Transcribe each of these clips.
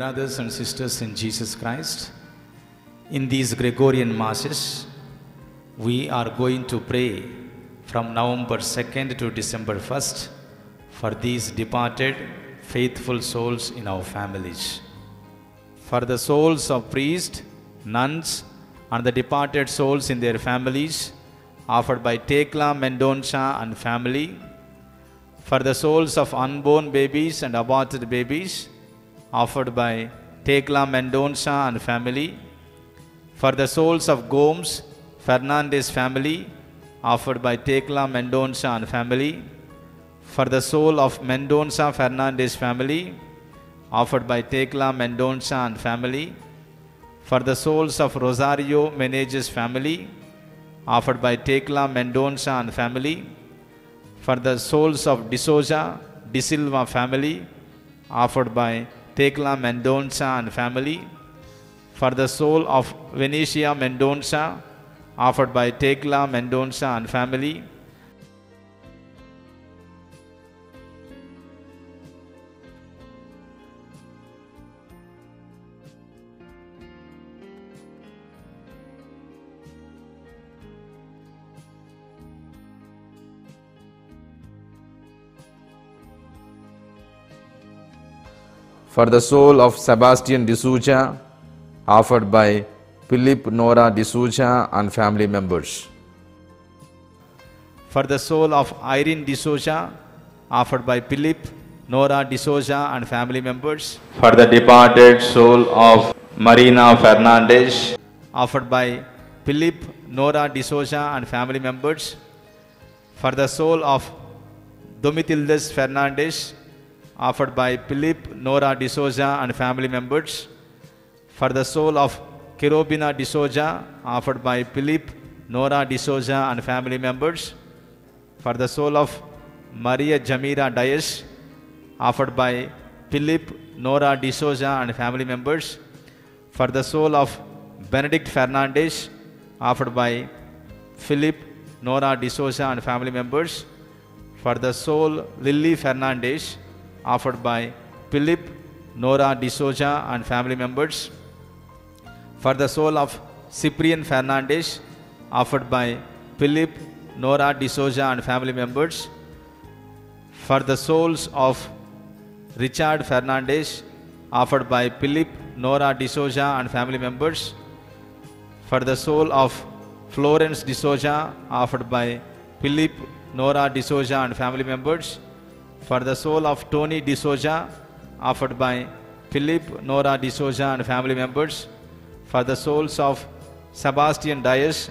Brothers and sisters in Jesus Christ, in these Gregorian Masses, we are going to pray from November 2nd to December 1st for these departed faithful souls in our families. For the souls of priests, nuns, and the departed souls in their families, offered by Tekla Mendonça and family. For the souls of unborn babies and aborted babies, offered by Tecla Mendonça and family. For the souls of Gomes Fernandez family, offered by Tecla Mendonça and family. For the soul of Mendonça Fernandez family, offered by Tecla Mendonça and family. For the souls of Rosario Menezes family, offered by Tecla Mendonça and family. For the souls of D'Souza De Silva family, offered by Tekla Mendonça and family. For the soul of Venetia Mendonça, offered by Tekla Mendonça and family. For the soul of Sebastian D'Souza, offered by Philip Nora D'Souza and family members. For the soul of Irene D'Souza, offered by Philip, Nora D'Souza and family members. For the departed soul of Marina Fernandez, offered by Philip, Nora D'Souza and family members. For the soul of Domitildes Fernandez, offered by Philip, Nora D'Souza and family members. For the soul of Kerobina D'Souza, offered by Philip, Nora D'Souza and family members. For the soul of Maria Jamira Dias, offered by Philip, Nora D'Souza and family members. For the soul of Benedict Fernandez, offered by Philip, Nora D'Souza and family members. For the soul Lily Fernandez, offered by Philip, Nora D'Souza and family members. For the soul of Cyprian Fernandez, offered by Philip, Nora D'Souza and family members. For the souls of Richard Fernandez, offered by Philip, Nora D'Souza and family members. For the soul of Florence D'Souza, offered by Philip, Nora D'Souza and family members. For the soul of Tony D'Souza, offered by Philip, Nora D'Souza and family members. For the souls of Sebastian Dias,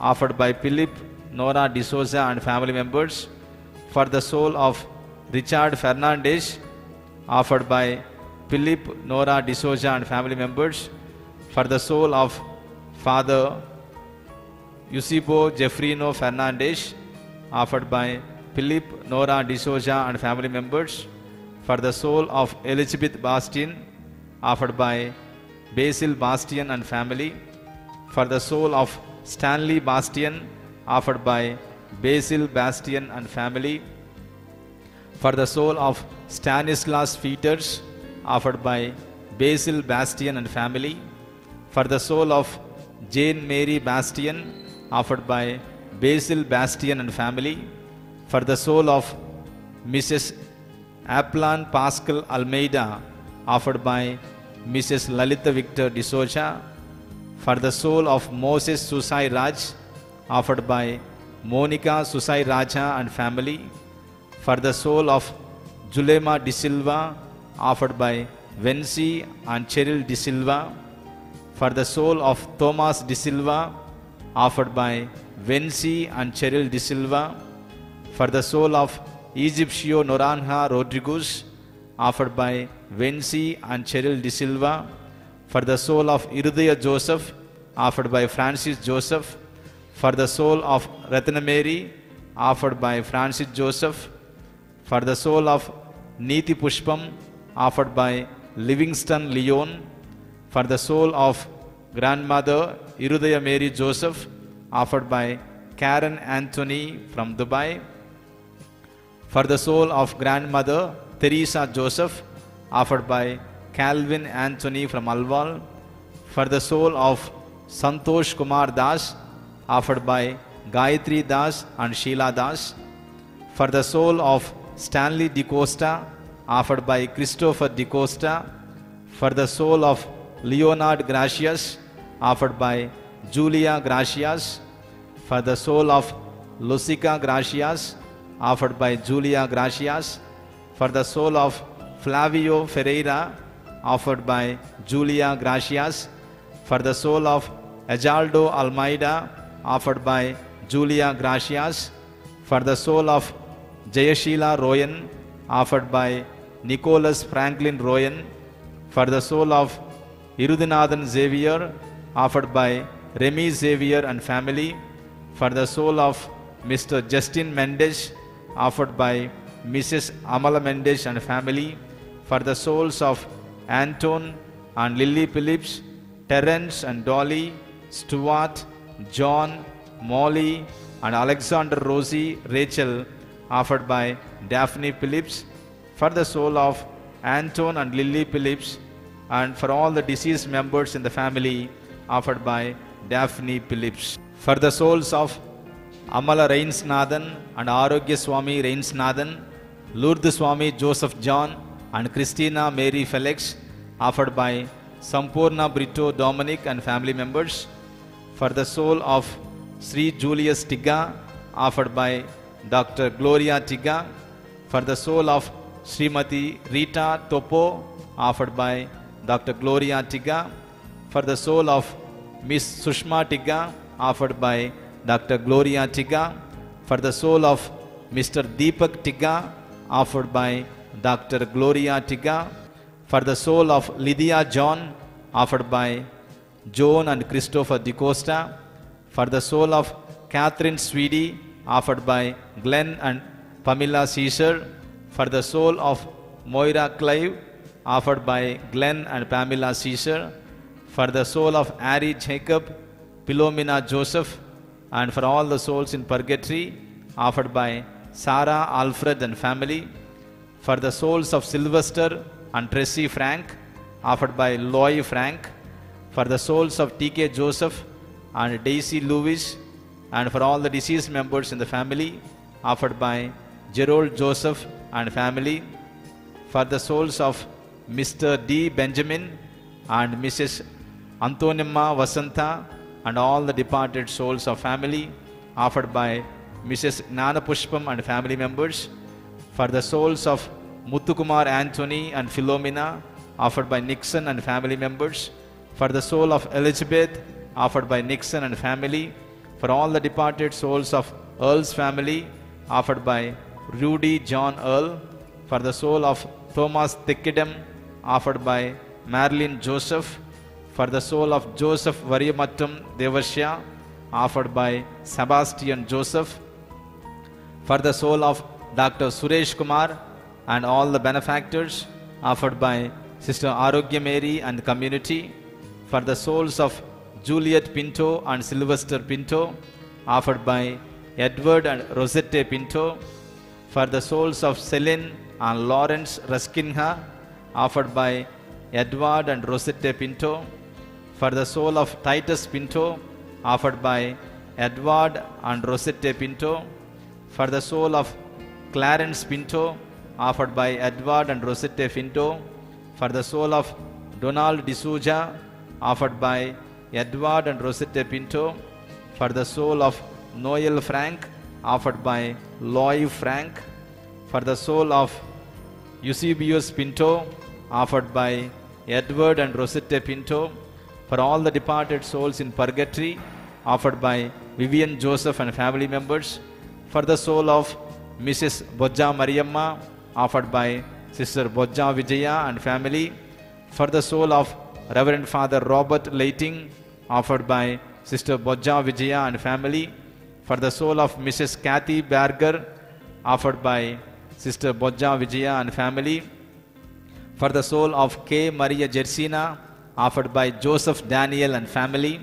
offered by Philip, Nora D'Souza and family members. For the soul of Richard Fernandez, offered by Philip, Nora D'Souza and family members. For the soul of Father Yusibo Jeffrino Fernandez, offered by Philip, Nora D'Souza and family members. For the soul of Elizabeth Bastian, offered by Basil Bastian and family. For the soul of Stanley Bastian, offered by Basil Bastian and family. For the soul of Stanislas Peters, offered by Basil Bastian and family. For the soul of Jane Mary Bastian, offered by Basil Bastian and family. For the soul of Mrs. Aplan Pascal Almeida, offered by Mrs. Lalita Victor D'Souza. For the soul of Moses Susai Raj, offered by Monica Susai Raja and family. For the soul of Julema De Silva, offered by Venci and Cheryl De Silva. For the soul of Thomas De Silva, offered by Venci and Cheryl De Silva. For the soul of Egyptio Noronha Rodriguez, offered by Venci and Cheryl De Silva. For the soul of Irudaya Joseph, offered by Francis Joseph. For the soul of Ratna Mary, offered by Francis Joseph. For the soul of Niti Pushpam, offered by Livingston Leon. For the soul of grandmother Irudaya Mary Joseph, offered by Karen Anthony from Dubai. For the soul of grandmother Teresa Joseph, offered by Calvin Anthony from Alval, for the soul of Santosh Kumar Das, offered by Gayatri Das and Sheila Das, for the soul of Stanley DeCosta, offered by Christopher DeCosta, for the soul of Leonard Gracias, offered by Julia Gracias, for the soul of Lucica Gracias, offered by Julia Gracias, for the soul of Flavio Ferreira, offered by Julia Gracias, for the soul of Ejaldo Almeida, offered by Julia Gracias, for the soul of Jayashila Royan, offered by Nicholas Franklin Royan, for the soul of Irudinathan Xavier, offered by Remy Xavier and family, for the soul of Mr. Justin Mendes, offered by Mrs. Amala Mendes and family, for the souls of Anton and Lily Phillips, Terence and Dolly, Stuart, John, Molly, and Alexander Rosie, Rachel, offered by Daphne Phillips, for the soul of Anton and Lily Phillips, and for all the deceased members in the family, offered by Daphne Phillips. For the souls of Amala Rainsnathan and Arogya Swami Rainsnathan, Lourdes Swami Joseph John, and Christina Mary Felix, offered by Sampurna Brito Dominic and family members. For the soul of Sri Julius Tiga, offered by Dr. Gloria Tiga. For the soul of Srimati Rita Topo, offered by Dr. Gloria Tiga. For the soul of Miss Sushma Tiga, offered by Dr. Gloria Tiga. For the soul of Mr. Deepak Tiga, offered by Dr. Gloria Tiga. For the soul of Lydia John, offered by Joan and Christopher DeCosta. For the soul of Catherine Sweeney, offered by Glenn and Pamela Caesar. For the soul of Moira Clive, offered by Glenn and Pamela Caesar. For the soul of Ari Jacob, Philomena Joseph, and for all the souls in purgatory, offered by Sarah Alfred and family. For the souls of Sylvester and Tracy Frank, offered by Loy Frank. For the souls of T.K. Joseph and Daisy Lewis, and for all the deceased members in the family, offered by Gerald Joseph and family. For the souls of Mr. D. Benjamin and Mrs. Antonima Vasanta, and all the departed souls of family, offered by Mrs. Nanapushpam and family members. For the souls of Muthukumar Anthony and Philomena, offered by Nixon and family members. For the soul of Elizabeth, offered by Nixon and family. For all the departed souls of Earl's family, offered by Rudy John Earl. For the soul of Thomas Thickidem, offered by Marilyn Joseph. For the soul of Joseph Variamattum Devasya, offered by Sebastian Joseph. For the soul of Dr. Suresh Kumar and all the benefactors, offered by Sister Arogya Mary and the community. For the souls of Juliet Pinto and Sylvester Pinto, offered by Edward and Rosette Pinto. For the souls of Celine and Lawrence Rasquinha, offered by Edward and Rosette Pinto. For the soul of Titus Pinto, offered by Edward and Rosette Pinto. For the soul of Clarence Pinto, offered by Edward and Rosette Pinto. For the soul of Donald D'Souza, offered by Edward and Rosette Pinto. For the soul of Noel Frank, offered by Loy Frank. For the soul of Eusebius Pinto, offered by Edward and Rosette Pinto. For all the departed souls in purgatory, offered by Vivian Joseph and family members. For the soul of Mrs. Bojja Mariamma, offered by Sister Bojja Vijaya and family. For the soul of Reverend Father Robert Leiting, offered by Sister Bojja Vijaya and family. For the soul of Mrs. Kathy Berger, offered by Sister Bojja Vijaya and family. For the soul of K. Maria Jersina, offered by Joseph Daniel and family.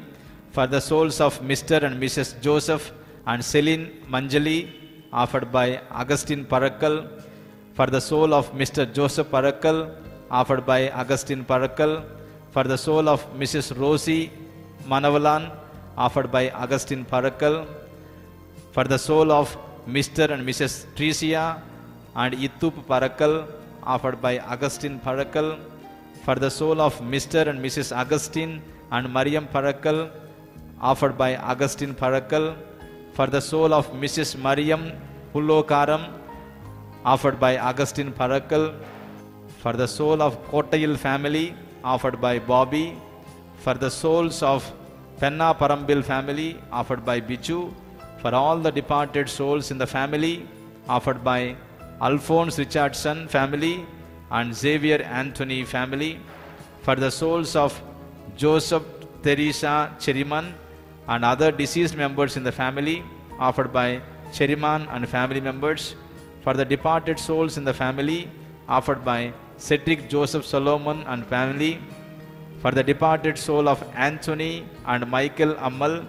For the souls of Mr. and Mrs. Joseph and Celine Manjali, offered by Augustine Parakal. For the soul of Mr. Joseph Parakal, offered by Augustine Parakal. For the soul of Mrs. Rosie Manavalan, offered by Augustine Parakal. For the soul of Mr. and Mrs. Tricia and Itup Parakal, offered by Augustine Parakal. For the soul of Mr. and Mrs. Augustine and Mariam Parakal, offered by Augustine Parakal. For the soul of Mrs. Mariam Pullokaram, offered by Augustine Parakal. For the soul of Kotayil family, offered by Bobby. For the souls of Penna Parambil family, offered by Biju. For all the departed souls in the family, offered by Alphonse Richardson family and Xavier Anthony family. For the souls of Joseph Teresa Cheriman and other deceased members in the family, offered by Cheriman and family members. For the departed souls in the family, offered by Cedric Joseph Solomon and family. For the departed soul of Anthony and Michael Ammal,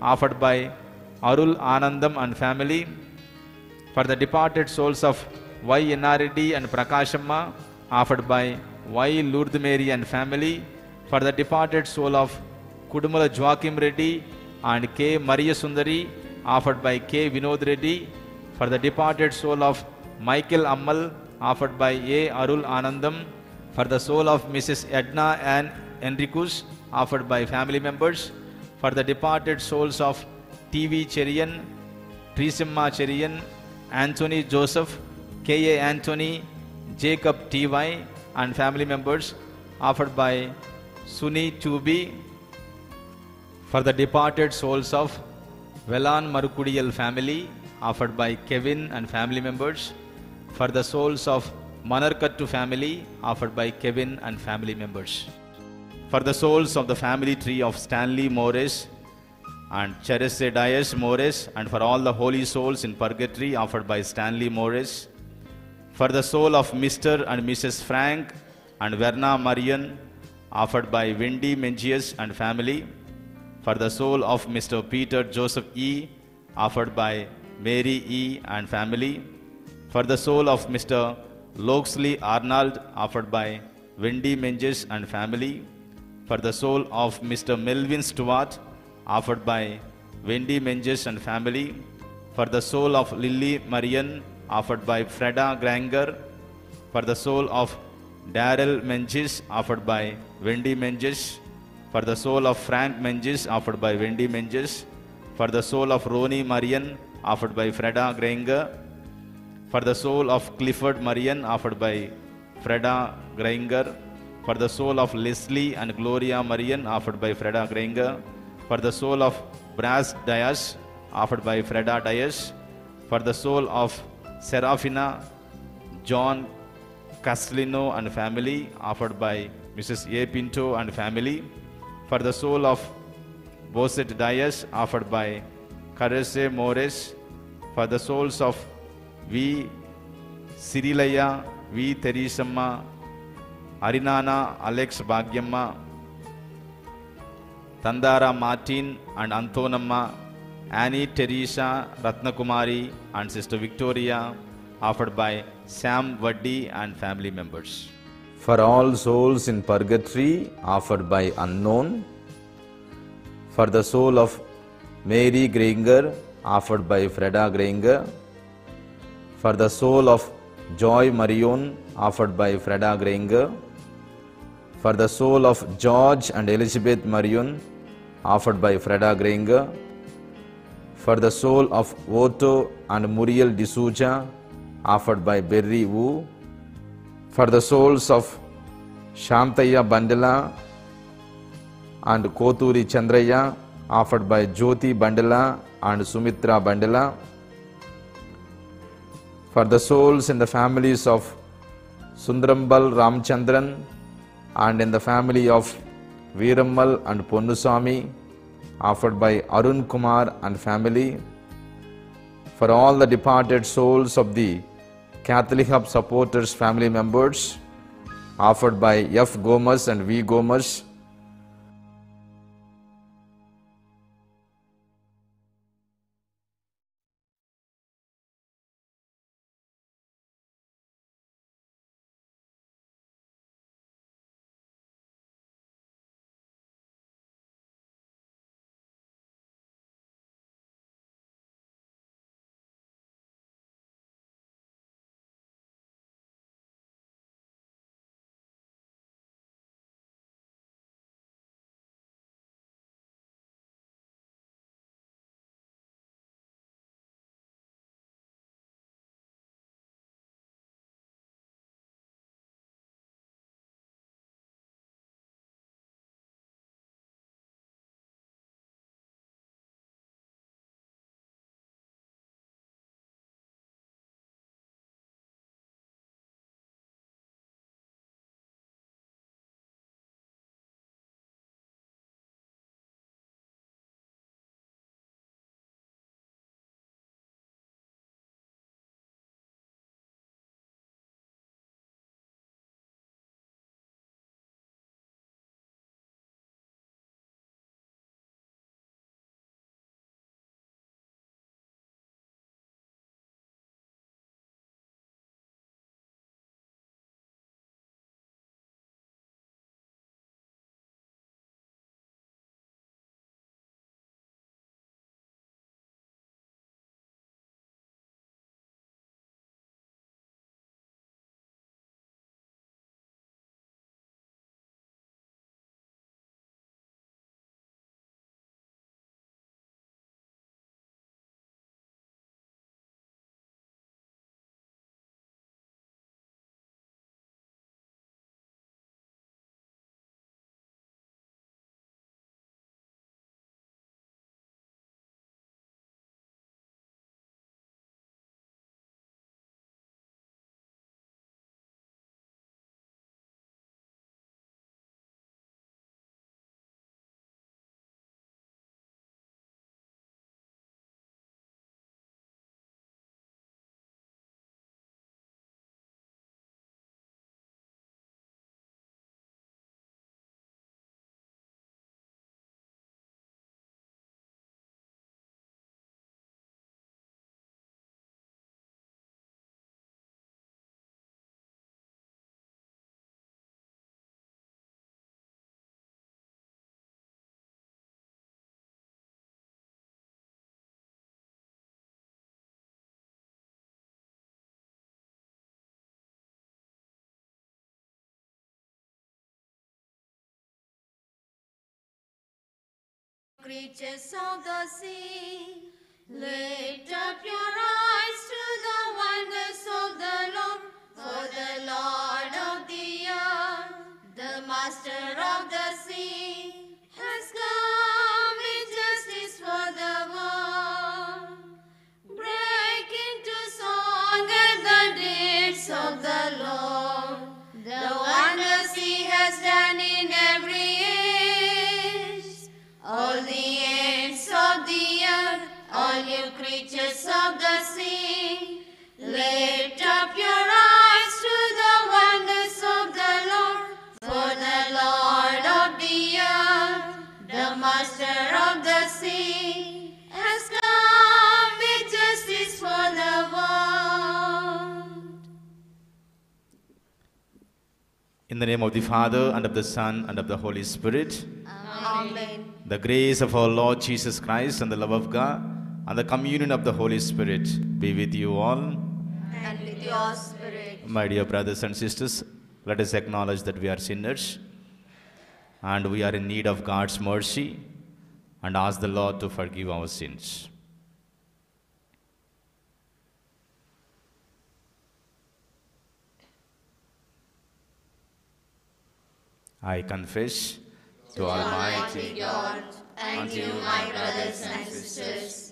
offered by Arul Anandam and family. For the departed souls of Y. Enaridi and Prakashamma, offered by Y. Lourdes Mary and family. For the departed soul of Kudumala Joachim Reddy and K. Maria Sundari, offered by K. Vinod Reddy. For the departed soul of Michael Ammal, offered by A. Arul Anandam. For the soul of Mrs. Edna Ann Enricus, offered by family members. For the departed souls of T.V. Cherian, Trisimma Cherian, Anthony Joseph, K.A. Anthony, Jacob T.Y. and family members, offered by Suni Chubi. For the departed souls of Velan Marukudiyal family, offered by Kevin and family members. For the souls of Manarkattu family, offered by Kevin and family members. For the souls of the family tree of Stanley Morris and Cherese Dias Morris, and for all the holy souls in purgatory, offered by Stanley Morris. For the soul of Mr. and Mrs. Frank and Verna Marian, offered by Wendy Menges and family. For the soul of Mr. Peter Joseph E., offered by Mary E. and family. For the soul of Mr. Loxley Arnold, offered by Wendy Menges and family. For the soul of Mr. Melvin Stewart, offered by Wendy Menges and family. For the soul of Lily Marian, offered by Freda Granger. For the soul of Daryl Menges, offered by Wendy Menges. For the soul of Frank Menges, offered by Wendy Menges. For the soul of Roni Marian, offered by Freda Granger. For the soul of Clifford Marian, offered by Freda Granger. For the soul of Leslie and Gloria Marian, offered by Freda Granger. For the soul of Brass Dias, offered by Freda Dias. For the soul of Serafina John Caselino and family offered by Mrs A Pinto and family for the soul of Bosset Dias offered by Karese Moraes for the souls of V Sirilayya V Theresamma Arinana Alex Bhagyamma Tandara Martin and Anthonamma Annie Teresa Ratnakumari and Sister Victoria, offered by Sam Vaddi and family members. For all souls in purgatory, offered by unknown. For the soul of Mary Granger, offered by Freda Granger. For the soul of Joy Marion, offered by Freda Granger. For the soul of George and Elizabeth Marion, offered by Freda Granger. For the soul of Otto and Muriel D'Souza, offered by Berry Wu. For the souls of Shantaya Bandala and Koturi Chandraya, offered by Jyoti Bandala and Sumitra Bandala. For the souls in the families of Sundrambal Ramchandran and in the family of Veerammal and Ponnuswamy, offered by Arun Kumar and family. For all the departed souls of the Catholic Hub supporters family members, offered by F. Gomez and V. Gomez, creatures of the sea. Lift up your eyes to the wonders of the Lord, for the Lord of the earth, the Master of In the name of the Father, and of the Son, and of the Holy Spirit, Amen. the grace of our Lord Jesus Christ, and the love of God, and the communion of the Holy Spirit be with you all. And with your spirit. My dear brothers and sisters, let us acknowledge that we are sinners and we are in need of God's mercy and ask the Lord to forgive our sins. I confess to Almighty God, and you, my brothers and sisters,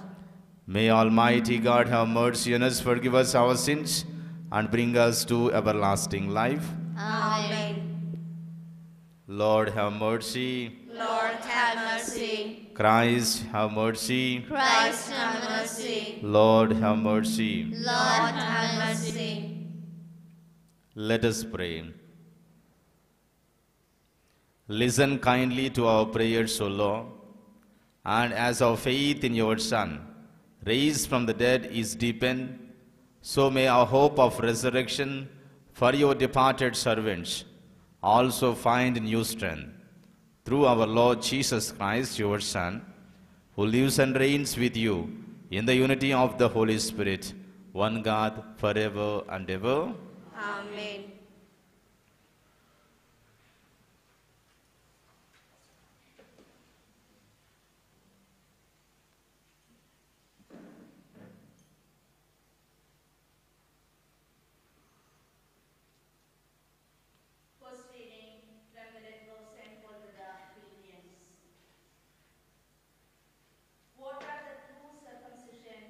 May Almighty God have mercy on us, forgive us our sins, and bring us to everlasting life. Amen. Lord, have mercy. Lord, have mercy. Christ, have mercy. Christ, have mercy. Lord, have mercy. Lord, have mercy. Let us pray. Listen kindly to our prayers, O Lord, and as our faith in your Son, raised from the dead, is deepened, so may our hope of resurrection for your departed servants also find new strength. Through our Lord Jesus Christ, your Son, who lives and reigns with you in the unity of the Holy Spirit, one God, forever and ever. Amen. First reading from the Red Book sent for to the Philippians. What are the true circumcision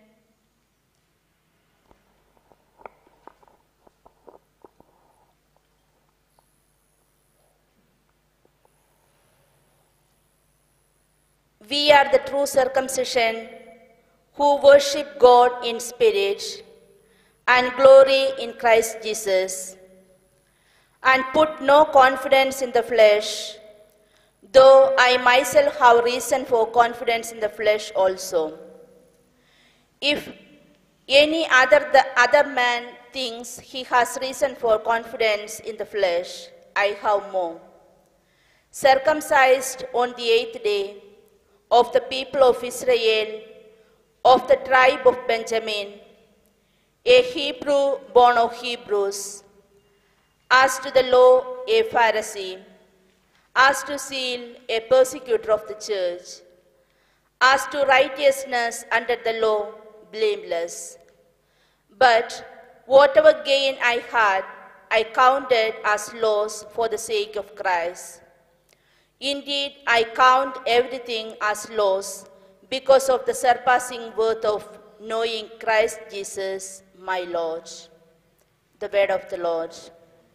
We are the true circumcision who worship God in spirit and glory in Christ Jesus and put no confidence in the flesh, though I myself have reason for confidence in the flesh also. If any other, the other man thinks he has reason for confidence in the flesh, I have more. Circumcised on the eighth day, of the people of Israel, of the tribe of Benjamin, a Hebrew born of Hebrews, as to the law, a Pharisee, as to zeal, a persecutor of the church, as to righteousness under the law, blameless. But whatever gain I had, I counted as loss for the sake of Christ. Indeed, I count everything as loss because of the surpassing worth of knowing Christ Jesus, my Lord. The word of the Lord.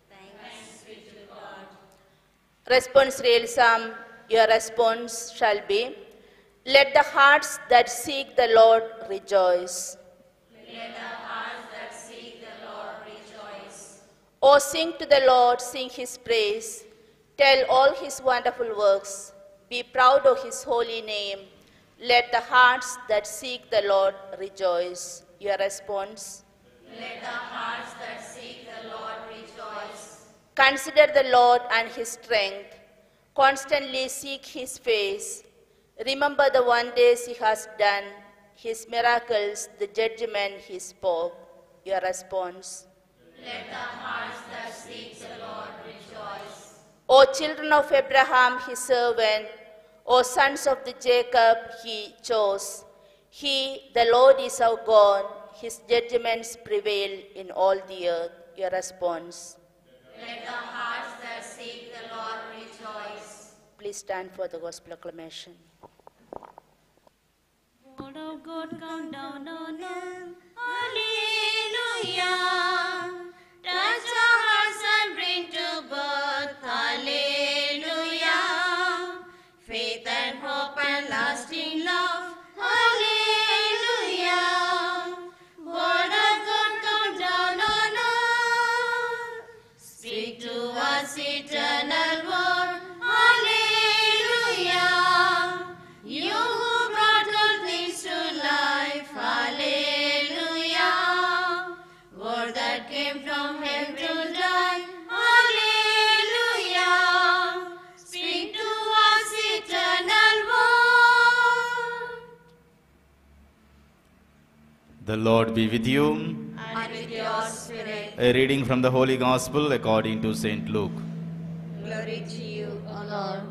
Thanks be to God. Responsorial Psalm, your response shall be, Let the hearts that seek the Lord rejoice. Let the hearts that seek the Lord rejoice. O sing to the Lord, sing his praise. Tell all his wonderful works. Be proud of his holy name. Let the hearts that seek the Lord rejoice. Your response? Let the hearts that seek the Lord rejoice. Consider the Lord and his strength. Constantly seek his face. Remember the wonders he has done, his miracles, the judgment he spoke. Your response? Let the hearts that seek the Lord rejoice. O children of Abraham, his servant, O sons of the Jacob he chose. He, the Lord, is our God. His judgments prevail in all the earth. Your response? Let the hearts that seek the Lord rejoice. Please stand for the gospel proclamation. Word of God come down on us. Hallelujah. Touch our hearts and bring to birth. Hallelujah. The Lord be with you. And with your spirit. A reading from the Holy Gospel according to St. Luke. Glory to you, O Lord.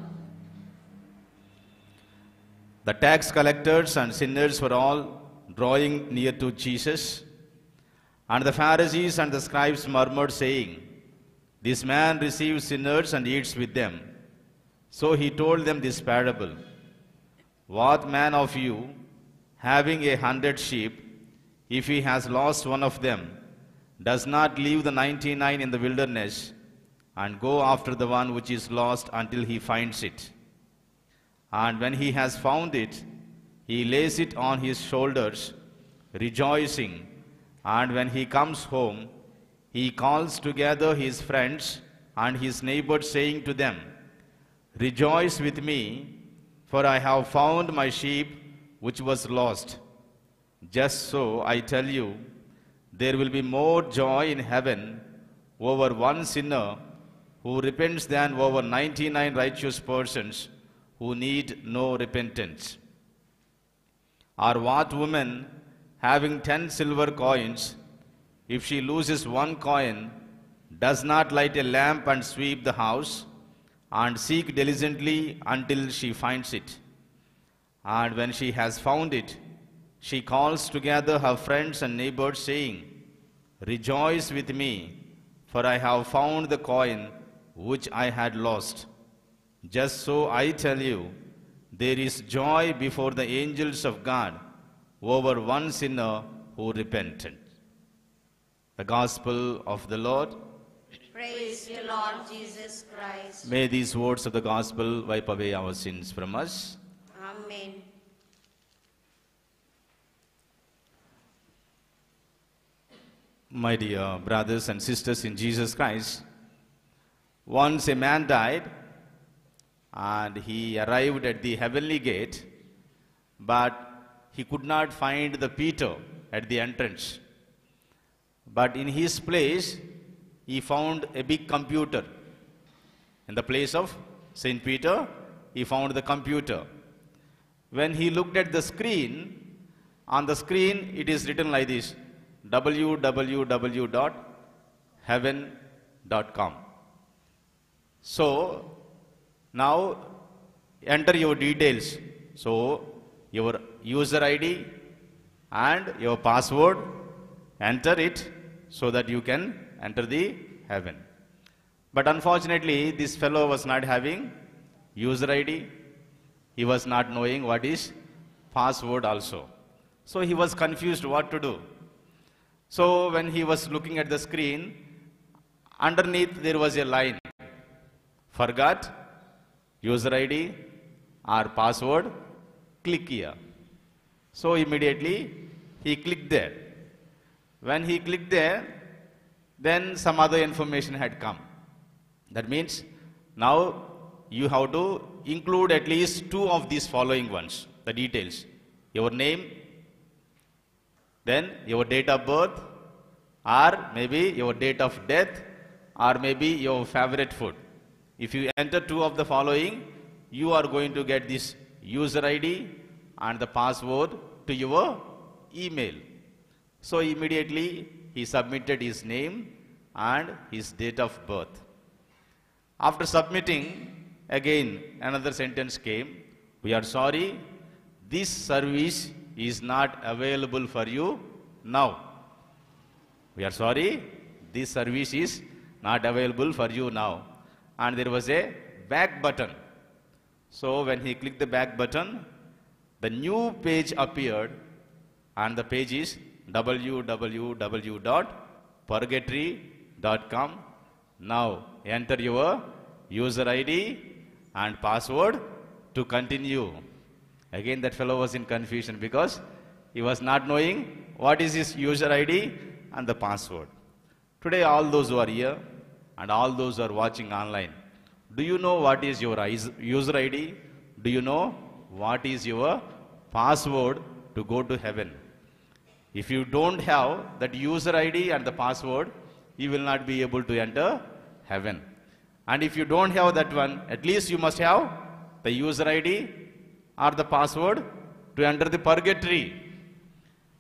The tax collectors and sinners were all drawing near to Jesus. And the Pharisees and the scribes murmured, saying, This man receives sinners and eats with them. So he told them this parable What man of you, having a hundred sheep, if he has lost one of them, does not leave the ninety nine in the wilderness and go after the one which is lost until he finds it? And when he has found it, he lays it on his shoulders, rejoicing. And when he comes home, he calls together his friends and his neighbors, saying to them, Rejoice with me, for I have found my sheep which was lost. Just so, I tell you, there will be more joy in heaven over one sinner who repents than over 99 righteous persons who need no repentance. Or what woman, having ten silver coins, if she loses one coin, does not light a lamp and sweep the house, and seek diligently until she finds it? And when she has found it, she calls together her friends and neighbors, saying, Rejoice with me, for I have found the coin which I had lost. Just so I tell you, there is joy before the angels of God over one sinner who repented. The Gospel of the Lord. Praise you, Lord Jesus Christ. May these words of the Gospel wipe away our sins from us. Amen. My dear brothers and sisters in Jesus Christ, once a man died and he arrived at the heavenly gate, but he could not find the Peter at the entrance. But in his place, he found a big computer. In the place of St. Peter, he found the computer. When he looked at the screen, on the screen it is written like this www.heaven.com. So now enter your details. So your user ID and your password, enter it so that you can enter the heaven. But unfortunately, this fellow was not having user ID. He was not knowing what is password also. So he was confused what to do. So when he was looking at the screen, underneath there was a line. Forgot user ID or password, click here. So immediately he clicked there. When he clicked there, then some other information had come. That means now you have to include at least two of these following ones. the details. Your name, then your date of birth, or maybe your date of death, or maybe your favorite food. If you enter two of the following, you are going to get this user ID and the password to your email. So immediately he submitted his name and his date of birth. After submitting, again another sentence came. We are sorry, this service is not available for you now. We are sorry, this service is not available for you now. And there was a back button. So when he clicked the back button, the new page appeared and the page is www.purgatory.com. Now enter your user ID and password to continue. Again, that fellow was in confusion because he was not knowing what is his user ID and the password. Today, all those who are here and all those who are watching online, do you know what is your user ID? Do you know what is your password to go to heaven? If you don't have that user ID and the password, you will not be able to enter heaven. And if you don't have that one, at least you must have the user ID or the password to enter the purgatory.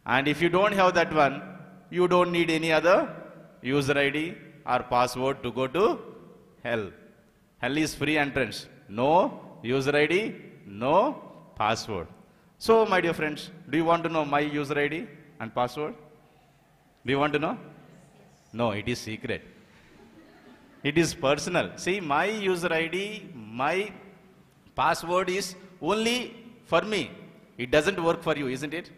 And if you don't have that one, you don't need any other user ID or password to go to hell. Hell is free entrance. No user ID, no password. So, my dear friends, do you want to know my user ID and password? Do you want to know? No, it is secret. It is personal. See, my user ID, my password is only for me. It doesn't work for you, isn't it?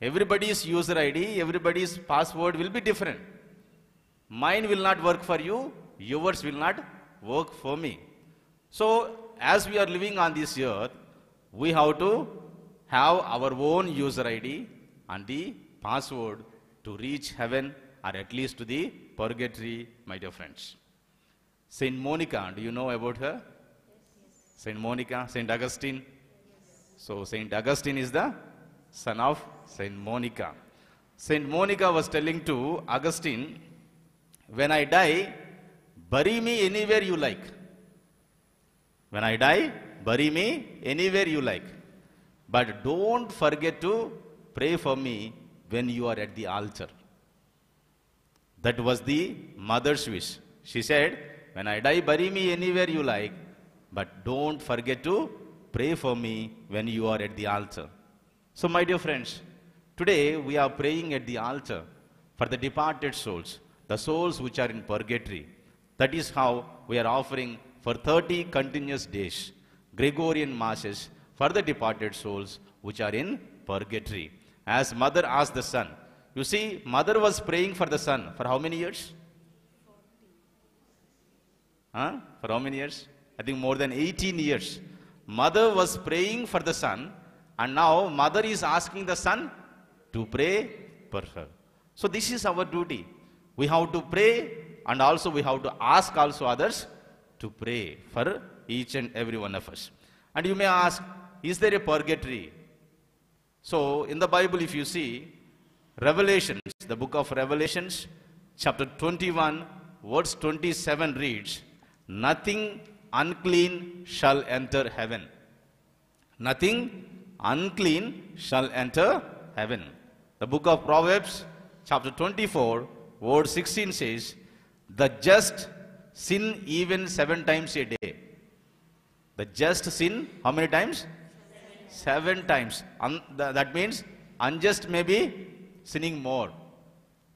Everybody's user ID, everybody's password will be different. Mine will not work for you, yours will not work for me. So, as we are living on this earth, we have to have our own user ID and the password to reach heaven or at least to the purgatory, my dear friends. Saint Monica, do you know about her? Saint Monica, Saint Augustine. So, Saint Augustine is the son of Saint Monica. Saint Monica was telling to Augustine, When I die, bury me anywhere you like. When I die, bury me anywhere you like. But don't forget to pray for me when you are at the altar. That was the mother's wish. She said, When I die, bury me anywhere you like, but don't forget to pray for me when you are at the altar. So, my dear friends, today we are praying at the altar for the departed souls, the souls which are in purgatory. That is how we are offering for 30 continuous days Gregorian masses for the departed souls which are in purgatory. As mother asked the son, you see, mother was praying for the son for how many years? Huh? For how many years? I think more than 18 years. Mother was praying for the son, and now mother is asking the son to pray for her. So this is our duty. We have to pray, and also we have to ask also others to pray for each and every one of us. And you may ask, is there a purgatory? So in the Bible, if you see, Revelations, the book of Revelations, chapter 21, verse 27 reads, Nothing unclean shall enter heaven. Nothing unclean shall enter heaven. The book of Proverbs, chapter 24, verse 16 says, The just sin even seven times a day. The just sin, how many times? Seven times. Un- th- that means unjust may be sinning more.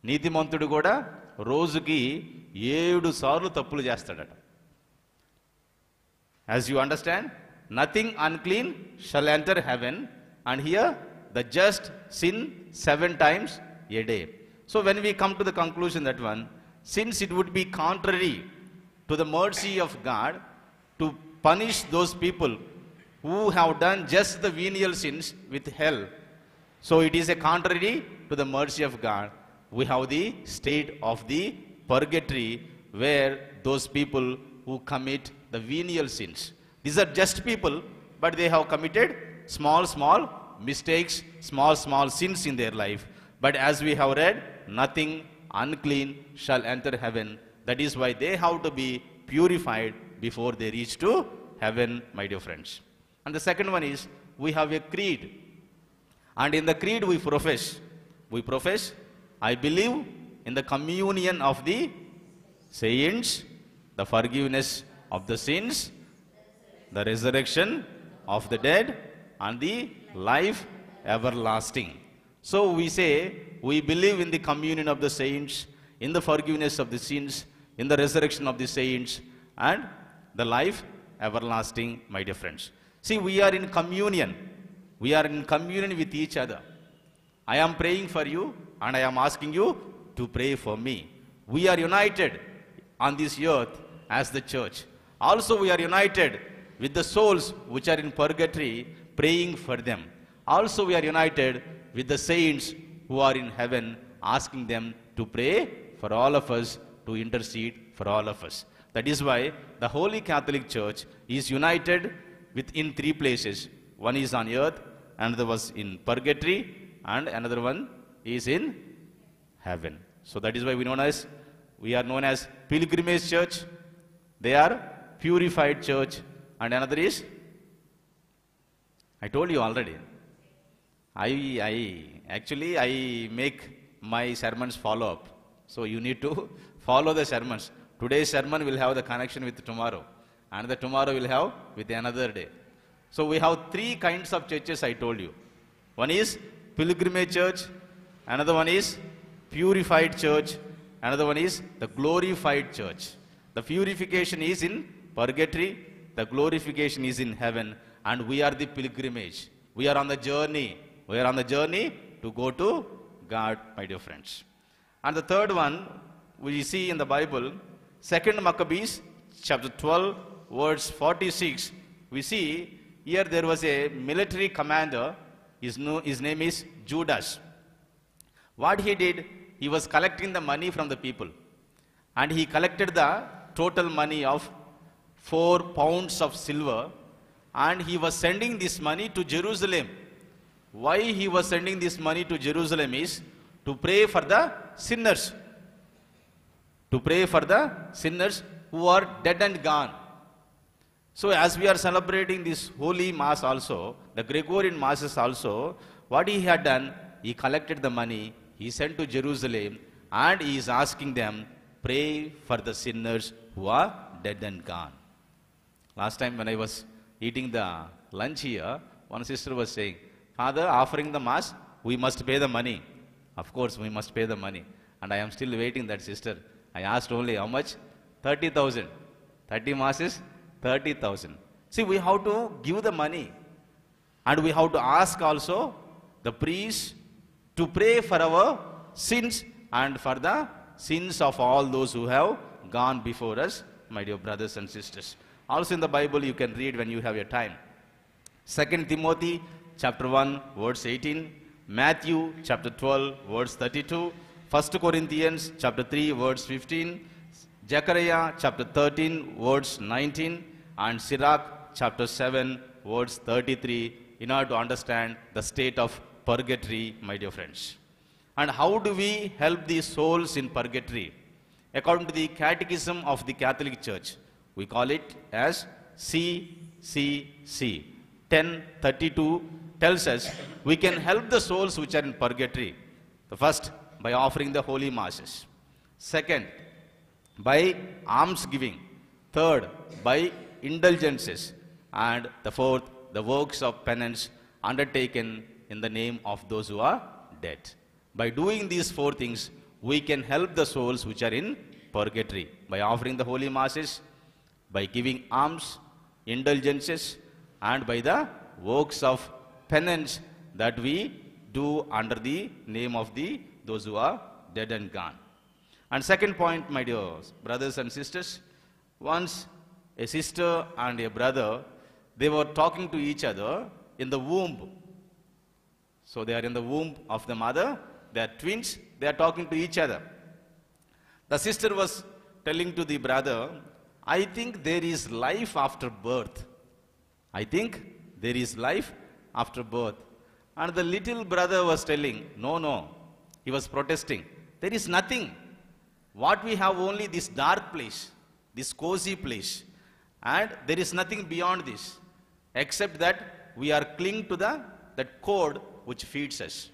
నీతిమంతుడు కూడా రోజుకి ఏడు సార్లు తప్పులు చేస్తాడట As you understand, nothing unclean shall enter heaven, and here the just sin seven times a day. So when we come to the conclusion that one, since it would be contrary to the mercy of God to punish those people who have done just the venial sins with hell, so it is a contrary to the mercy of God. We have the state of the purgatory where those people who commit the venial sins. These are just people, but they have committed small, small mistakes, small, small sins in their life. But as we have read, nothing unclean shall enter heaven. That is why they have to be purified before they reach to heaven, my dear friends. And the second one is we have a creed. And in the creed we profess. We profess, I believe in the communion of the saints, the forgiveness of the sins, the resurrection of the dead, and the life everlasting. So we say we believe in the communion of the saints, in the forgiveness of the sins, in the resurrection of the saints, and the life everlasting, my dear friends. See, we are in communion. We are in communion with each other. I am praying for you and I am asking you to pray for me. We are united on this earth as the church. Also, we are united with the souls which are in purgatory, praying for them. Also, we are united with the saints who are in heaven, asking them to pray for all of us, to intercede for all of us. That is why the Holy Catholic Church is united within three places. One is on earth, another was in purgatory, and another one is in heaven. So that is why we known as we are known as pilgrimage church. They are purified church, and another is I told you already. I, I actually I make my sermons follow up. So you need to follow the sermons. Today's sermon will have the connection with tomorrow, and the tomorrow will have with another day. So we have three kinds of churches I told you. One is pilgrimage church, another one is purified church, another one is the glorified church. The purification is in purgatory, the glorification is in heaven, and we are the pilgrimage. We are on the journey. We are on the journey to go to God, my dear friends. And the third one we see in the Bible, Second Maccabees chapter 12, verse 46. We see here there was a military commander. His, no, his name is Judas. What he did, he was collecting the money from the people. And he collected the total money of four pounds of silver. And he was sending this money to Jerusalem. Why he was sending this money to Jerusalem is to pray for the sinners. To pray for the sinners who are dead and gone. So as we are celebrating this holy mass also, the Gregorian masses also, what he had done, he collected the money, he sent to Jerusalem, and he is asking them, pray for the sinners who are dead and gone. Last time when I was eating the lunch here, one sister was saying, Father, offering the mass, we must pay the money. Of course, we must pay the money. And I am still waiting that sister. I asked only how much? 30,000. 30 masses, 30,000. See, we have to give the money. And we have to ask also the priest to pray for our sins and for the sins of all those who have gone before us, my dear brothers and sisters. Also in the Bible, you can read when you have your time. 2 Timothy chapter 1, verse 18. Matthew chapter 12, verse 32. 1 Corinthians chapter 3, verse 15. Zechariah chapter 13, verse 19. And Sirach chapter 7, verse 33, in order to understand the state of purgatory, my dear friends. And how do we help these souls in purgatory? According to the Catechism of the Catholic Church, we call it as CCC. 1032 tells us we can help the souls which are in purgatory. The first, by offering the holy masses. Second, by alms giving. Third, by indulgences. And the fourth, the works of penance undertaken in the name of those who are dead. By doing these four things, we can help the souls which are in purgatory by offering the holy masses, by giving alms, indulgences, and by the works of penance that we do under the name of the those who are dead and gone. And second point, my dear brothers and sisters, once a sister and a brother, they were talking to each other in the womb. So they are in the womb of the mother, they are twins, they are talking to each other. The sister was telling to the brother, I think there is life after birth. I think there is life after birth. And the little brother was telling, No, no. He was protesting. There is nothing. What we have only this dark place, this cozy place. And there is nothing beyond this, except that we are clinging to the that cord which feeds us.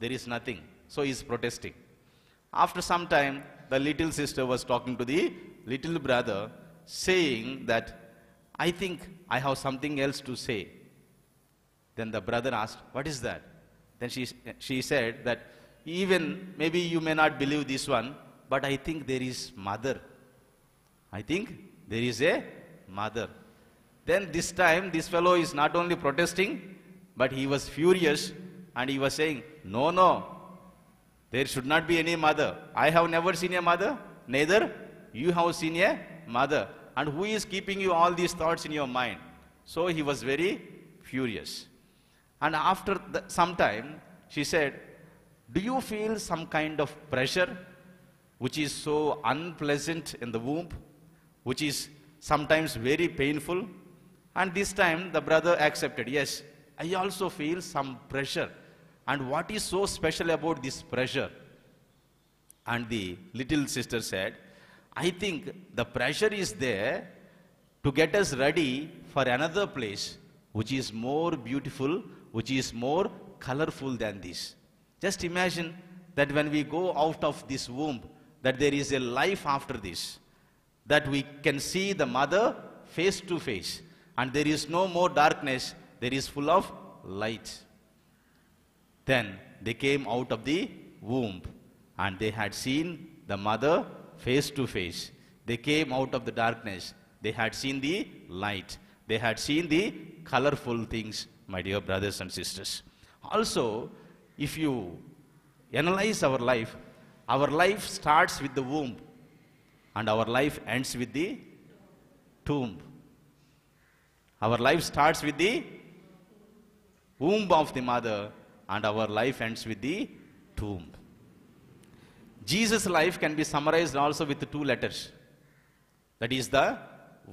There is nothing. So he is protesting. After some time, the little sister was talking to the little brother, saying that, I think I have something else to say. Then the brother asked, What is that? Then she, she said that, Even maybe you may not believe this one, but I think there is mother. I think there is a mother. Then this time, this fellow is not only protesting, but he was furious and he was saying, No, no, there should not be any mother. I have never seen a mother, neither you have seen a mother. And who is keeping you all these thoughts in your mind? So he was very furious. And after the, some time, she said, Do you feel some kind of pressure which is so unpleasant in the womb, which is sometimes very painful? And this time the brother accepted, Yes, I also feel some pressure. And what is so special about this pressure? And the little sister said, I think the pressure is there to get us ready for another place which is more beautiful, which is more colorful than this. Just imagine that when we go out of this womb, that there is a life after this, that we can see the mother face to face, and there is no more darkness, there is full of light. Then they came out of the womb and they had seen the mother face to face. They came out of the darkness. They had seen the light. They had seen the colorful things, my dear brothers and sisters. Also, if you analyze our life, our life starts with the womb and our life ends with the tomb. Our life starts with the womb of the mother and our life ends with the tomb. Jesus' life can be summarized also with two letters. That is the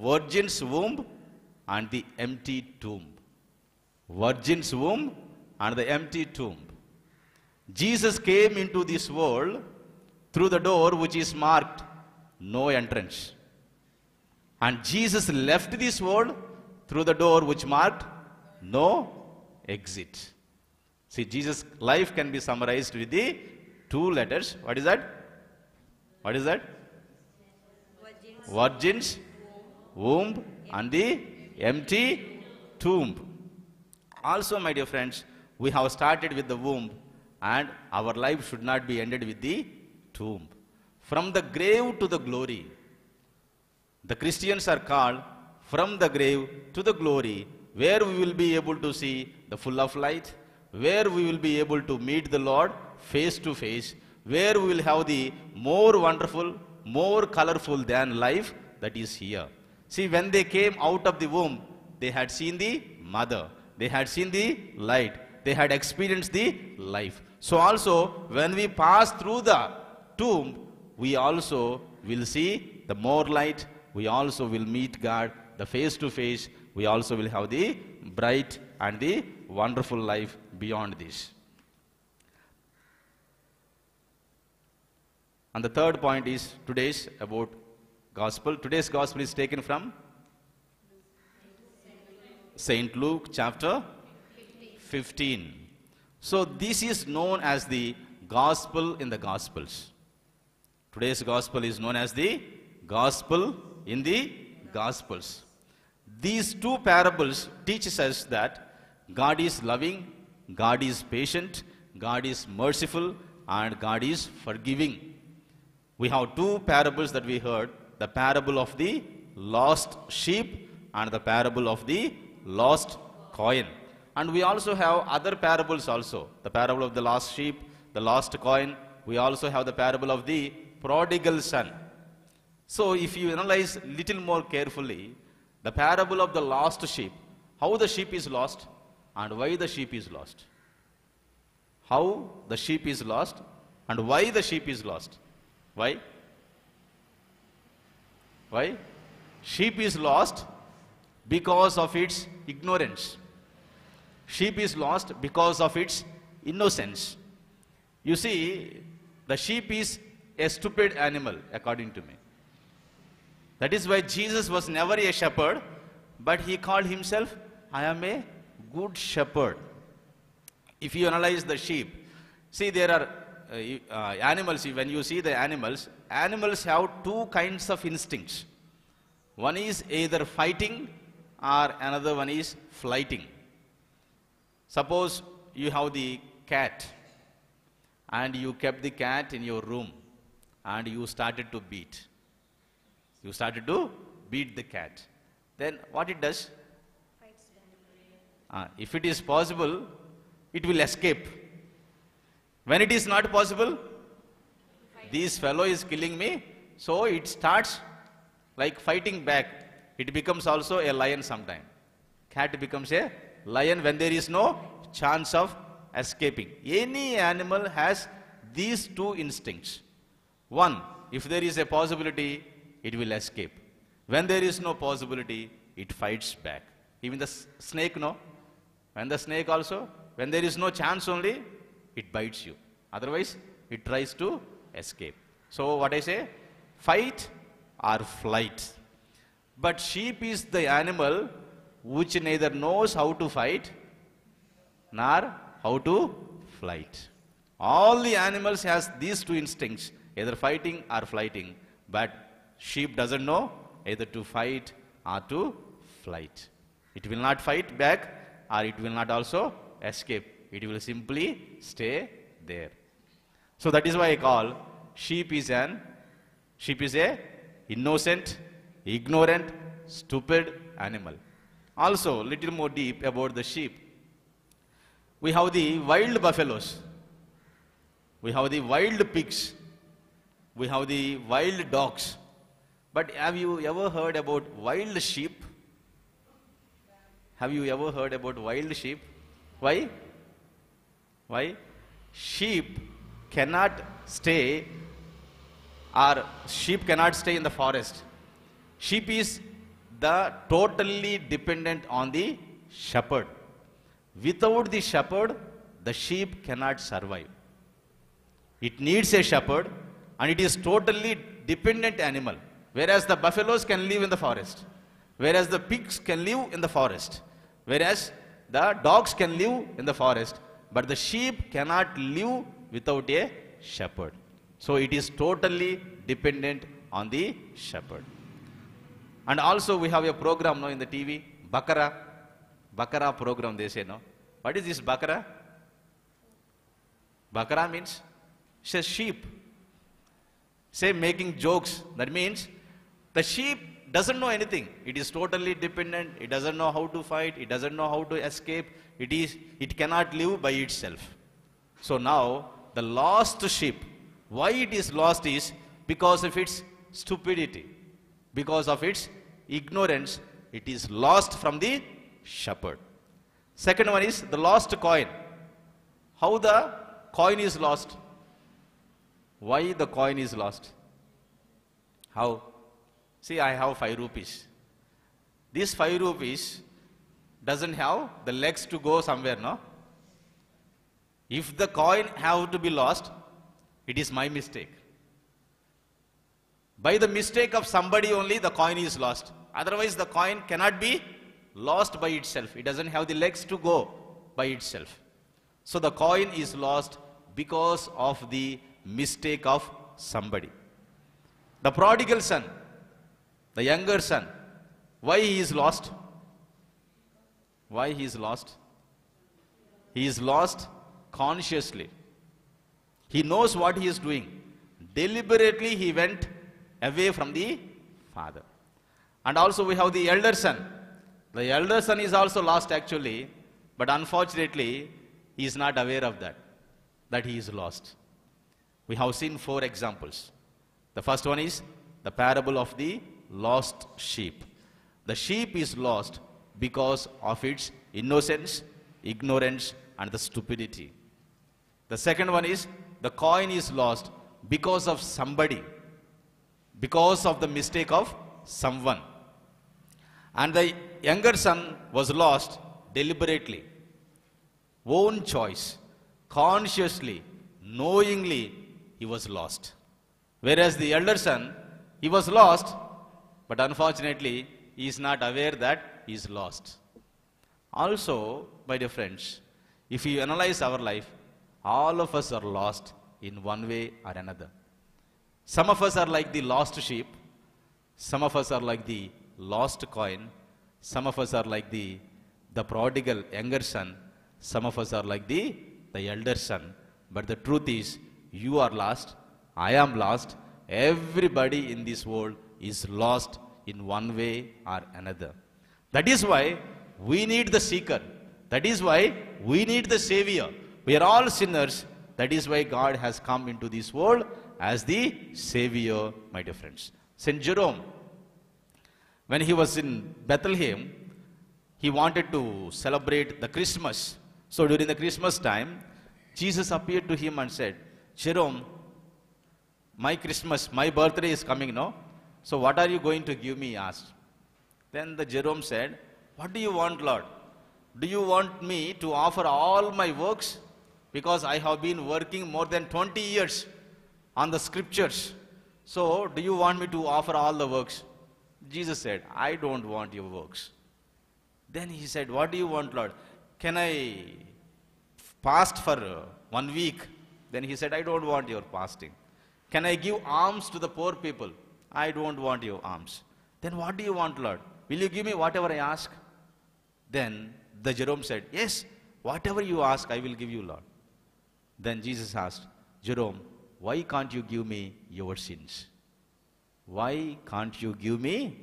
virgin's womb and the empty tomb. Virgin's womb and the empty tomb. Jesus came into this world through the door which is marked no entrance. And Jesus left this world through the door which marked no exit. See, Jesus' life can be summarized with the two letters. What is that? What is that? Virgin's womb and the empty tomb. Also, my dear friends, we have started with the womb and our life should not be ended with the tomb. From the grave to the glory. The Christians are called from the grave to the glory, where we will be able to see the full of light, where we will be able to meet the Lord face to face, where we will have the more wonderful, more colorful than life that is here. See, when they came out of the womb, they had seen the mother, they had seen the light, they had experienced the life. So, also, when we pass through the tomb, we also will see the more light, we also will meet God, the face to face, we also will have the bright and the wonderful life beyond this. And the third point is today's about gospel. Today's gospel is taken from St. Luke chapter 15. So this is known as the gospel in the gospels. Today's gospel is known as the gospel in the gospels. These two parables teaches us that God is loving, God is patient, God is merciful, and God is forgiving. We have two parables that we heard the parable of the lost sheep and the parable of the lost coin. And we also have other parables also the parable of the lost sheep, the lost coin. We also have the parable of the prodigal son. So, if you analyze little more carefully, the parable of the lost sheep, how the sheep is lost and why the sheep is lost. How the sheep is lost and why the sheep is lost. Why? Why? Sheep is lost because of its ignorance. Sheep is lost because of its innocence. You see, the sheep is a stupid animal, according to me. That is why Jesus was never a shepherd, but he called himself, I am a good shepherd. If you analyze the sheep, see there are animals, when you see the animals, animals have two kinds of instincts. One is either fighting or another one is flighting. Suppose you have the cat and you kept the cat in your room and you started to beat. You started to beat the cat. Then what it does? Ah, if it is possible, it will escape. When it is not possible, this fellow is killing me, so it starts like fighting back. It becomes also a lion sometime. Cat becomes a lion when there is no chance of escaping. Any animal has these two instincts. One, if there is a possibility, it will escape. When there is no possibility, it fights back. Even the snake, no? When the snake also, when there is no chance only, it bites you. Otherwise, it tries to escape. So, what I say? Fight or flight. But sheep is the animal which neither knows how to fight nor how to flight. All the animals has these two instincts, either fighting or flighting, but sheep doesn't know either to fight or to flight. It will not fight back or it will not also escape. It will simply stay there. So that is why I call sheep is an sheep is a innocent, ignorant, stupid animal. Also, little more deep about the sheep. We have the wild buffaloes. We have the wild pigs. We have the wild dogs. But have you ever heard about wild sheep? Have you ever heard about wild sheep? Why? Why? Sheep cannot stay or sheep cannot stay in the forest. Sheep is the totally dependent on the shepherd. Without the shepherd, the sheep cannot survive. It needs a shepherd and it is totally dependent animal. Whereas the buffaloes can live in the forest. Whereas the pigs can live in the forest. Whereas the dogs can live in the forest. But the sheep cannot live without a shepherd. So it is totally dependent on the shepherd. And also we have a program now in the TV, Bakara. Bakara program they say no. What is this Bakara? Bakara means a sheep. Say making jokes. That means the sheep doesn't know anything. It is totally dependent. It doesn't know how to fight. It doesn't know how to escape. It is it cannot live by itself. So now the lost sheep, why it is lost is because of its stupidity, because of its ignorance, it is lost from the shepherd. Second one is the lost coin. How the coin is lost? Why the coin is lost? How? See, I have five rupees. This five rupees doesn't have the legs to go somewhere, no? If the coin have to be lost, it is my mistake. By the mistake of somebody only, the coin is lost. Otherwise, the coin cannot be lost by itself. It doesn't have the legs to go by itself. So the coin is lost because of the mistake of somebody. The prodigal son, the younger son, why he is lost? Why he is lost? He is lost consciously. He knows what he is doing. Deliberately he went away from the father. And also we have the elder son. The elder son is also lost actually, but unfortunately he is not aware of that, that he is lost. We have seen four examples. The first one is the parable of the lost sheep. The sheep is lost because of its innocence, ignorance, and the stupidity. The second one is the coin is lost because of somebody, because of the mistake of someone. And the younger son was lost deliberately. own choice, consciously, knowingly, he was lost. Whereas the elder son, he was lost, but unfortunately, he is not aware that he is lost. Also, my dear friends, if you analyze our life, all of us are lost in one way or another. Some of us are like the lost sheep, some of us are like the lost coin, some of us are like the, the prodigal younger son, some of us are like the, the elder son. But the truth is, you are lost, I am lost, everybody in this world is lost in one way or another. That is why we need the seeker. That is why we need the savior. We are all sinners. That is why God has come into this world as the savior, my dear friends. Saint Jerome, when he was in Bethlehem, he wanted to celebrate the Christmas. So during the Christmas time, Jesus appeared to him and said, Jerome, my Christmas, my birthday is coming, no? So what are you going to give me? He asked. Then the Jerome said, What do you want, Lord? Do you want me to offer all my works? Because I have been working more than 20 years on the scriptures. So, do you want me to offer all the works? Jesus said, I don't want your works. Then he said, What do you want, Lord? Can I fast for uh, one week? Then he said, I don't want your fasting. Can I give alms to the poor people? I don't want your alms. Then what do you want, Lord? Will you give me whatever I ask? Then the Jerome said, Yes, whatever you ask, I will give you, Lord. Then Jesus asked, Jerome, why can't you give me your sins? Why can't you give me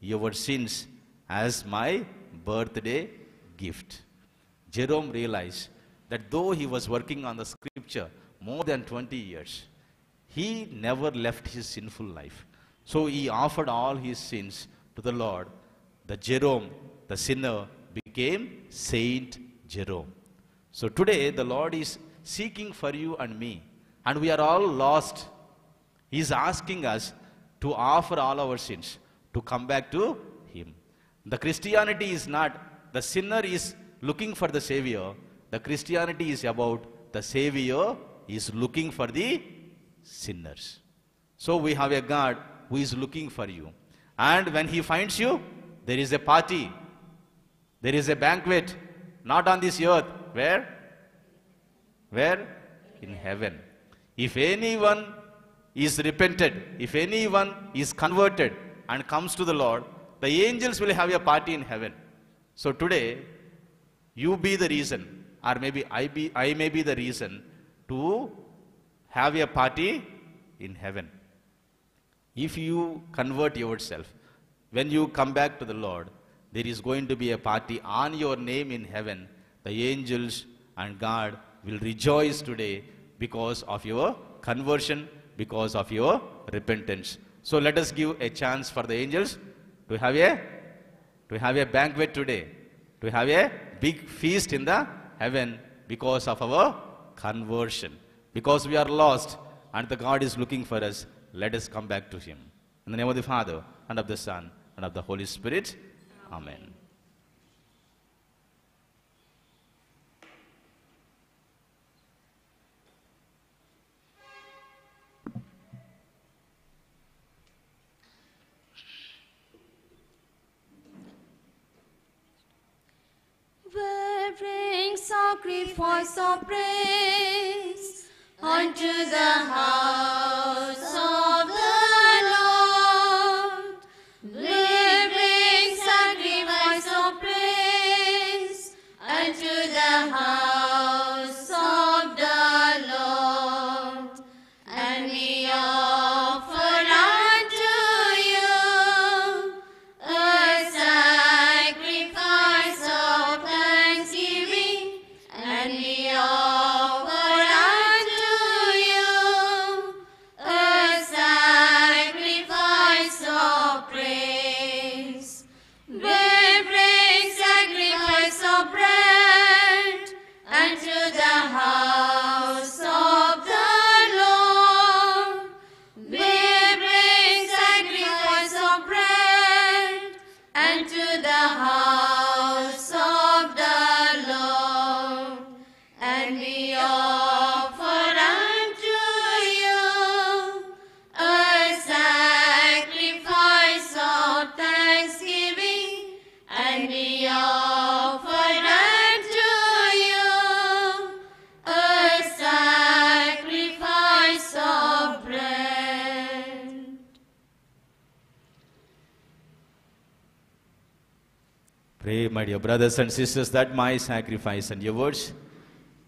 your sins as my birthday gift? Jerome realized that though he was working on the scripture more than 20 years, he never left his sinful life. So he offered all his sins to the Lord. The Jerome, the sinner, became Saint Jerome. So today the Lord is seeking for you and me, and we are all lost. He is asking us to offer all our sins, to come back to Him. The Christianity is not, the sinner is looking for the Savior. The Christianity is about the Savior is looking for the sinners. So we have a God who is looking for you. And when He finds you, there is a party, there is a banquet, not on this earth. Where? Where? In heaven. If anyone is repented, if anyone is converted and comes to the Lord, the angels will have a party in heaven. So today, you be the reason, or maybe I, be, I may be the reason to have a party in heaven. If you convert yourself, when you come back to the Lord, there is going to be a party on your name in heaven. The angels and God will rejoice today because of your conversion, because of your repentance. So let us give a chance for the angels to have a to have a banquet today, to have a big feast in the heaven because of our conversion. Because we are lost and the God is looking for us, let us come back to Him. In the name of the Father, and of the Son, and of the Holy Spirit. Amen. will bring sacrifice of praise unto the house of the my dear brothers and sisters, that my sacrifice and your words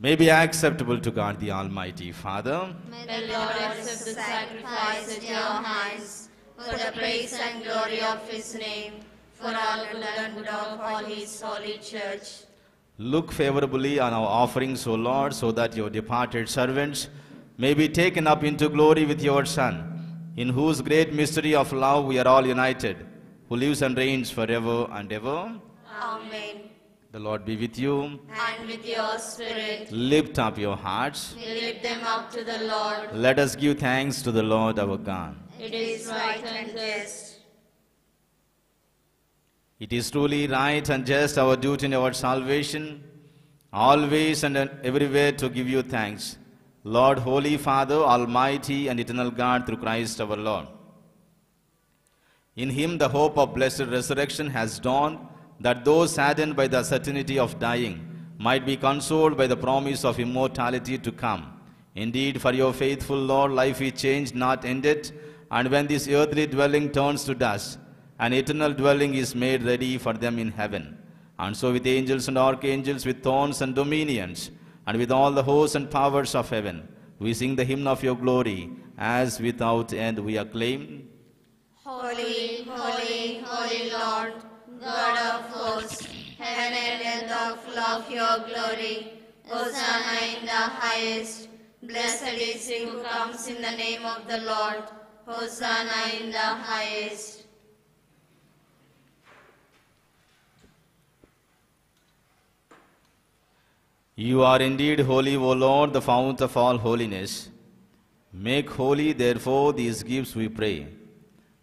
may be acceptable to God the Almighty Father. May the Lord accept the sacrifice at your hands for the praise and glory of his name, for our good and good of all his holy church. Look favorably on our offerings, O Lord, so that your departed servants may be taken up into glory with your Son, in whose great mystery of love we are all united, who lives and reigns forever and ever. Amen. The Lord be with you. And with your spirit, Lift up your hearts. lift them up to the Lord. Let us give thanks to the Lord our God. It is right and just. It is truly right and just our duty in our salvation, always and everywhere to give you thanks. Lord, Holy Father, Almighty and eternal God, through Christ our Lord. In him the hope of blessed resurrection has dawned, that those saddened by the certainty of dying might be consoled by the promise of immortality to come. Indeed, for your faithful Lord, life is changed, not ended, and when this earthly dwelling turns to dust, an eternal dwelling is made ready for them in heaven. And so, with angels and archangels, with thrones and dominions, and with all the hosts and powers of heaven, we sing the hymn of your glory, as without end we acclaim. Holy, holy, holy Lord, God of hosts, heaven and earth are full of your glory. Hosanna in the highest. Blessed is he who comes in the name of the Lord. Hosanna in the highest. You are indeed holy, O Lord, the fount of all holiness. Make holy, therefore, these gifts, we pray,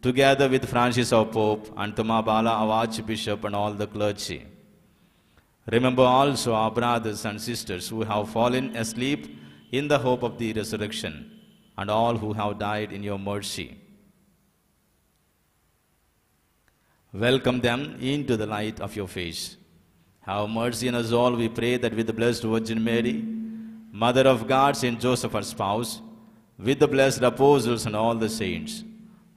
together with Francis our Pope and Thumma Bala our Archbishop and all the clergy. Remember also our brothers and sisters who have fallen asleep in the hope of the resurrection, and all who have died in your mercy. Welcome them into the light of your face. Have mercy on us all, we pray, that with the Blessed Virgin Mary, Mother of God, Saint Joseph, our spouse, with the blessed apostles and all the saints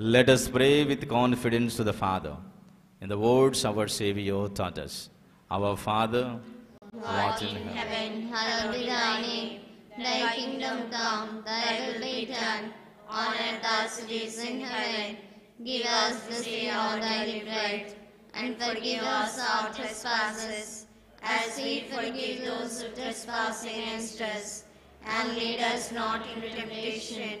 Let us pray with confidence to the Father. In the words our Savior taught us Our Father, who art in heaven. Hallowed be thy name. Thy kingdom come, thy will be done, on earth as it is in heaven. Give us this day our daily bread, and forgive us our trespasses, as we forgive those who trespass against us. And lead us not into temptation,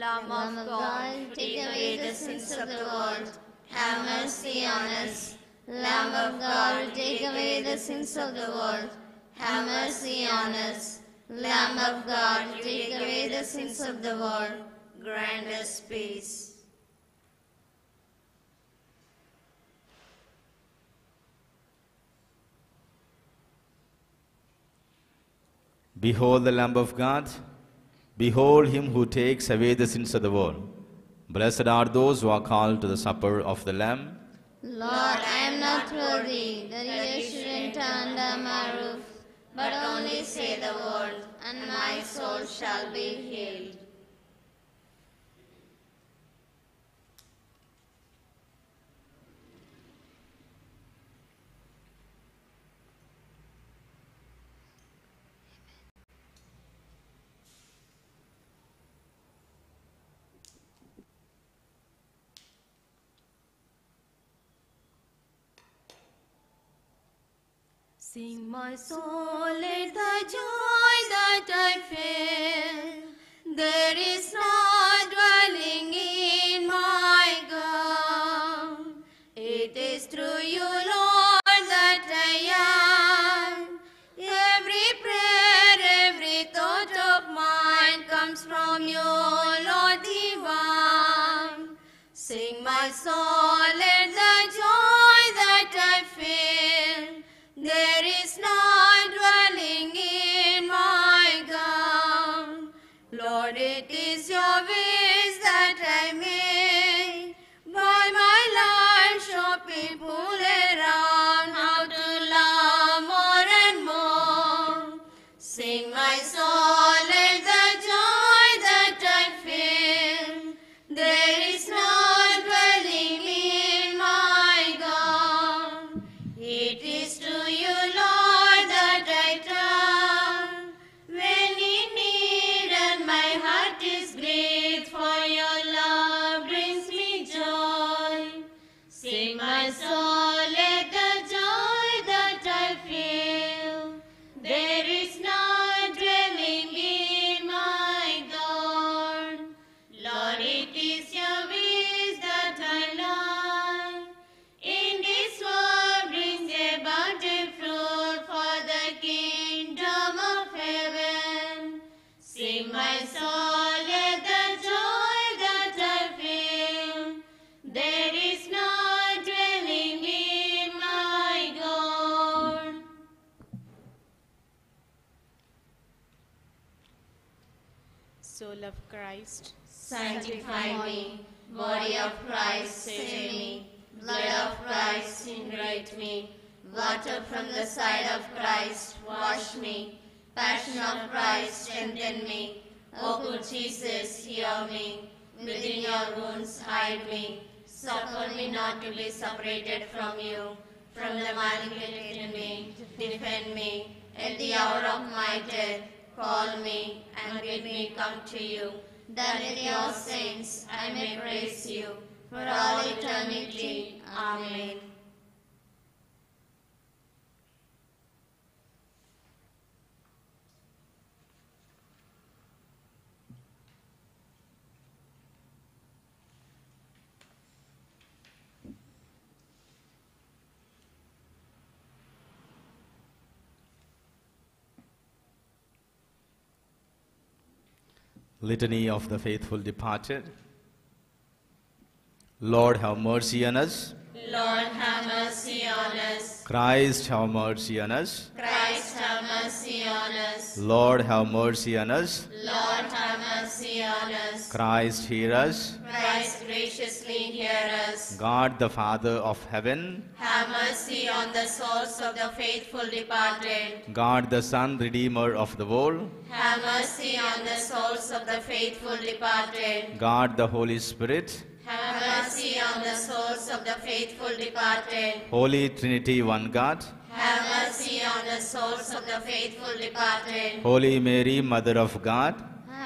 Lamb of God, take away the sins of the world. Have mercy on us. Lamb of God, take away the sins of the world. Have mercy on us. Lamb of God, take away the sins of the world. Grant us peace. Behold the Lamb of God. Behold him who takes away the sins of the world. Blessed are those who are called to the supper of the Lamb. Lord, I am not worthy that you should enter under my roof, but only say the word, and my soul shall be healed. Sing my soul, let the joy that I feel. There is no Christ, Sanctify me, body of Christ, save me, blood of Christ, invite me, water from the side of Christ, wash me, passion of Christ, strengthen me, O good Jesus, hear me, within your wounds hide me, Suffer me not to be separated from you. From the malignant enemy, defend me. At the hour of my death, call me and bid me come to you. That with your saints I may praise you for all eternity. Amen. Litany of the faithful departed. Lord, have mercy on us. Lord, have mercy on us. Christ, have mercy on us. Christ, have mercy on us. Lord, have mercy on us. Mercy on us. Christ, hear us. Christ, graciously hear us. God, the Father of heaven. Have mercy on the souls of the faithful departed. God, the Son, Redeemer of the world. Have mercy on the souls of the faithful departed. God, the Holy Spirit. Have mercy on the souls of the faithful departed. Holy Trinity, one God. Have mercy on the souls of the faithful departed. Holy Mary, Mother of God.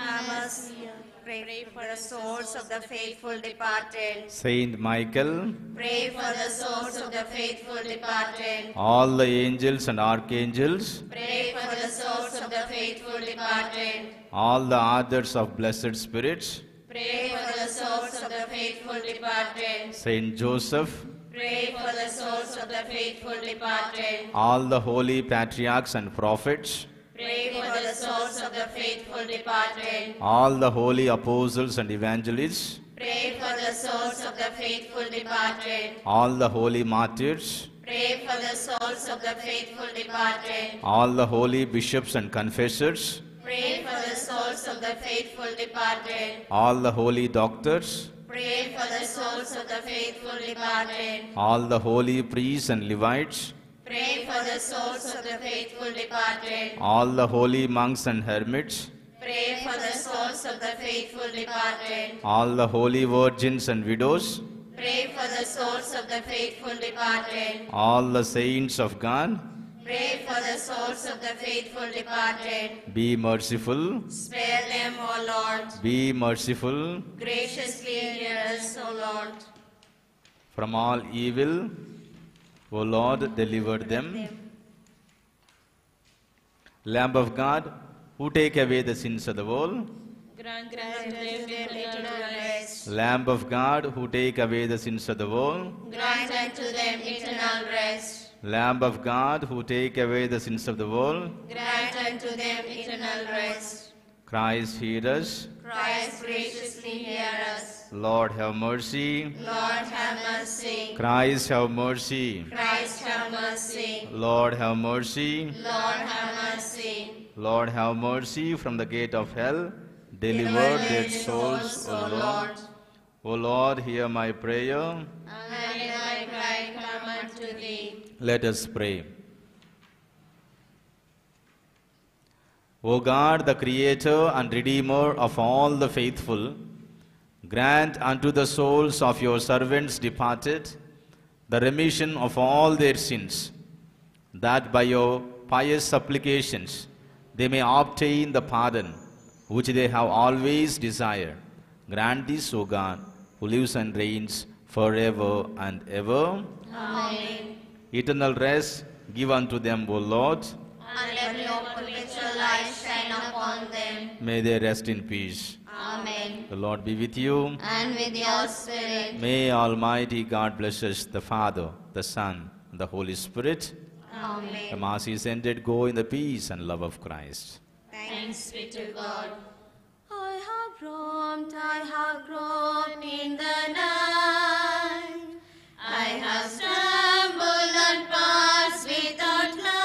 Have mercy. Pray for the souls of the faithful departed. Saint Michael. Pray for the souls of the faithful departed. All the angels and archangels. Pray for the souls of the faithful departed. All the others of blessed spirits. Pray for the souls of the faithful departed. Saint Joseph. Pray for the souls of the faithful departed. All the holy patriarchs and prophets. Pray for the souls of the faithful departed. All the holy apostles and evangelists. Pray for the souls of the faithful departed. All the holy martyrs. Pray for the souls of the faithful departed. All the holy bishops and confessors. Pray for the souls of the faithful departed. All the holy doctors. Pray for the souls of the faithful departed. All the holy priests and Levites. Pray for the souls of the faithful departed. All the holy monks and hermits. Pray for the souls of the faithful departed. All the holy virgins and widows. Pray for the souls of the faithful departed. All the saints of God. Pray for the souls of the faithful departed. Be merciful. Spare them, O Lord. Be merciful. Graciously hear us, O Lord. From all evil, O Lord, deliver them. Lamb of God, who take away the sins of the world. Grant Grant them eternal rest. Lamb of God, who take away the sins of the world. Grant unto them eternal rest. Lamb of God, who take away the sins of the world. Grant unto them eternal rest. Christ, hear us. Christ graciously hear us. Lord, have mercy. Lord have mercy. Christ, have mercy. Christ have mercy. Lord, have mercy. Lord have mercy. Lord, have mercy from the gate of hell. Deliver their souls, O Lord. O Lord, hear my prayer. And my cry come unto thee. Let us pray. O God, the Creator and Redeemer of all the faithful, grant unto the souls of your servants departed the remission of all their sins, that by your pious supplications they may obtain the pardon which they have always desired. Grant this, O God, who lives and reigns forever and ever. Amen. Eternal rest give unto them, O Lord. And May they rest in peace. Amen. The Lord be with you. And with your spirit. May Almighty God bless us, the Father, the Son, and the Holy Spirit. Amen. The Mass is ended. Go in the peace and love of Christ. Thanks be to God. I have roamed, I have groped in the night. I have stumbled and passed without light.